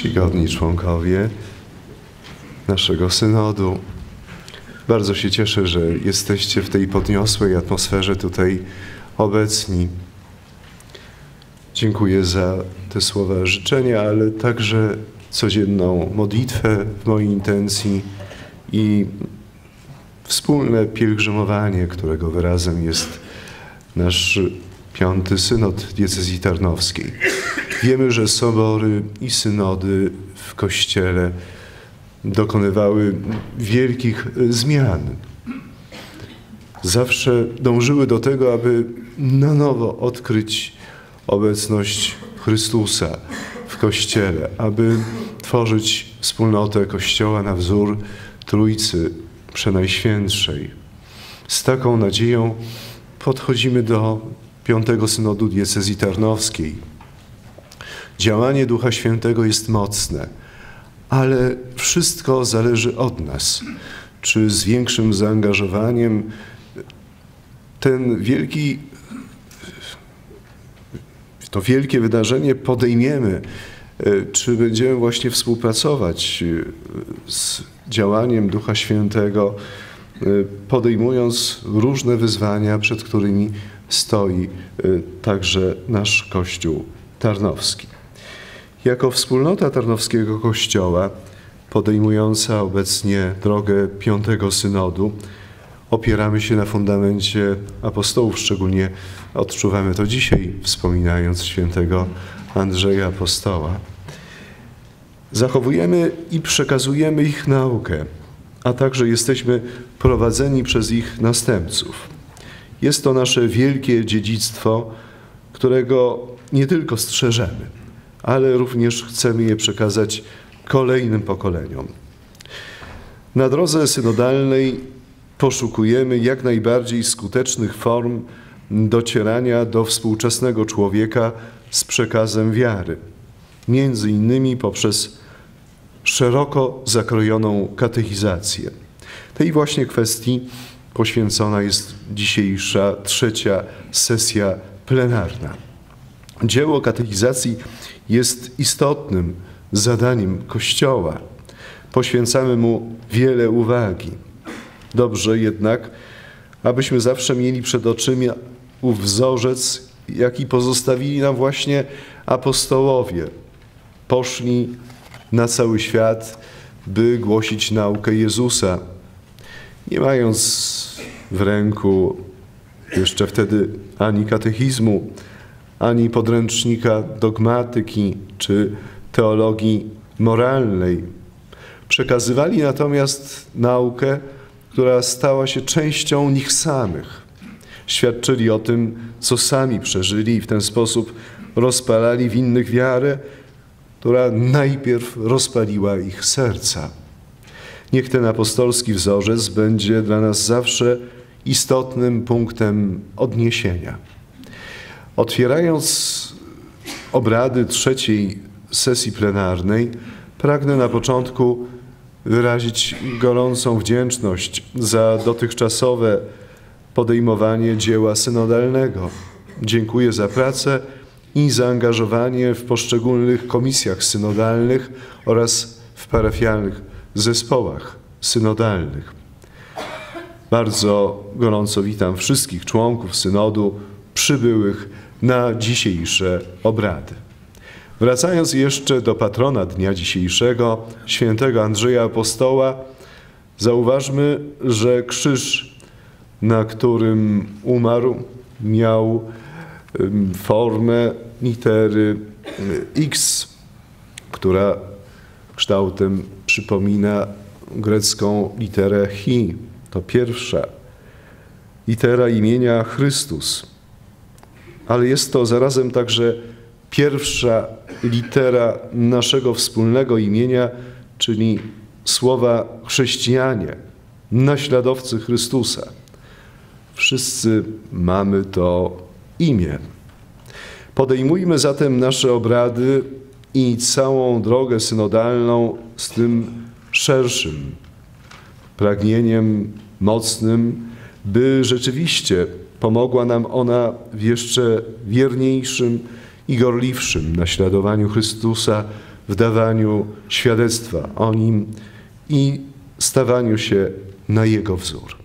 czcigodni członkowie naszego synodu. Bardzo się cieszę, że jesteście w tej podniosłej atmosferze tutaj obecni. Dziękuję za te słowa życzenia, ale także codzienną modlitwę w mojej intencji i wspólne pielgrzymowanie, którego wyrazem jest nasz piąty synod diecezji tarnowskiej. Wiemy, że sobory i synody w Kościele dokonywały wielkich zmian. Zawsze dążyły do tego, aby na nowo odkryć obecność Chrystusa w Kościele, aby tworzyć wspólnotę Kościoła na wzór Trójcy Przenajświętszej. Z taką nadzieją podchodzimy do Piątego Synodu Diecezji Tarnowskiej. Działanie Ducha Świętego jest mocne, ale wszystko zależy od nas. Czy z większym zaangażowaniem ten wielki, to wielkie wydarzenie podejmiemy, czy będziemy właśnie współpracować z działaniem Ducha Świętego, podejmując różne wyzwania, przed którymi stoi także nasz Kościół Tarnowski. Jako wspólnota Tarnowskiego Kościoła, podejmująca obecnie drogę Piątego Synodu, opieramy się na fundamencie apostołów, szczególnie odczuwamy to dzisiaj, wspominając świętego Andrzeja Apostoła. Zachowujemy i przekazujemy ich naukę, a także jesteśmy prowadzeni przez ich następców. Jest to nasze wielkie dziedzictwo, którego nie tylko strzeżemy, ale również chcemy je przekazać kolejnym pokoleniom. Na drodze synodalnej poszukujemy jak najbardziej skutecznych form docierania do współczesnego człowieka z przekazem wiary, między innymi poprzez szeroko zakrojoną katechizację. Tej właśnie kwestii poświęcona jest dzisiejsza trzecia sesja plenarna. Dzieło katechizacji jest istotnym zadaniem Kościoła. Poświęcamy mu wiele uwagi. Dobrze jednak, abyśmy zawsze mieli przed oczyma ów wzorzec, jaki pozostawili nam właśnie apostołowie. Poszli na cały świat, by głosić naukę Jezusa, nie mając w ręku jeszcze wtedy ani katechizmu, ani podręcznika dogmatyki czy teologii moralnej. Przekazywali natomiast naukę, która stała się częścią nich samych. Świadczyli o tym, co sami przeżyli i w ten sposób rozpalali w innych wiarę, która najpierw rozpaliła ich serca. Niech ten apostolski wzorzec będzie dla nas zawsze istotnym punktem odniesienia. Otwierając obrady trzeciej sesji plenarnej, pragnę na początku wyrazić gorącą wdzięczność za dotychczasowe podejmowanie dzieła synodalnego. Dziękuję za pracę i zaangażowanie w poszczególnych komisjach synodalnych oraz w parafialnych zespołach synodalnych. Bardzo gorąco witam wszystkich członków synodu przybyłych na dzisiejsze obrady. Wracając jeszcze do patrona dnia dzisiejszego, świętego Andrzeja Apostoła, zauważmy, że krzyż, na którym umarł, miał formę litery X, która kształtem przypomina grecką literę Chi. To pierwsza litera imienia Chrystus. Ale jest to zarazem także pierwsza litera naszego wspólnego imienia, czyli słowa chrześcijanie, naśladowcy Chrystusa. Wszyscy mamy to imię. Podejmujmy zatem nasze obrady i całą drogę synodalną z tym szerszym pragnieniem mocnym, by rzeczywiście pomogła nam ona w jeszcze wierniejszym i gorliwszym naśladowaniu Chrystusa w dawaniu świadectwa o Nim i stawaniu się na Jego wzór.